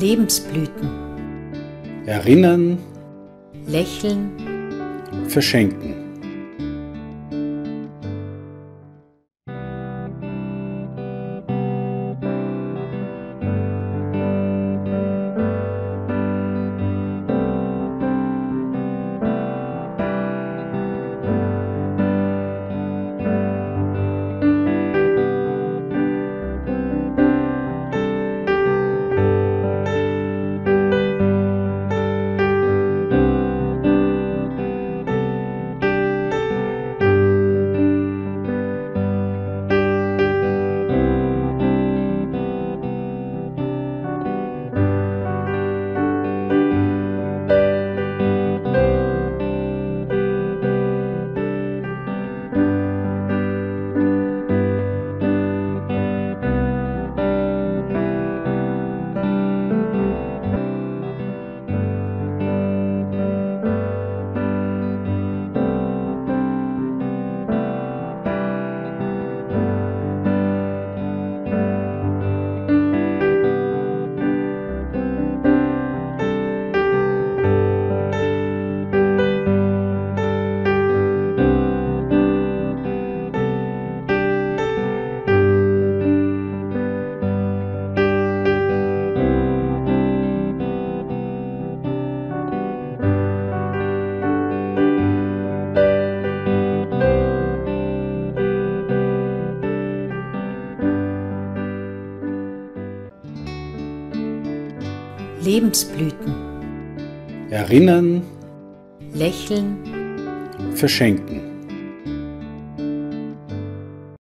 Lebensblüten. Erinnern, Lächeln, verschenken. Lebensblüten. Erinnern, Lächeln, verschenken.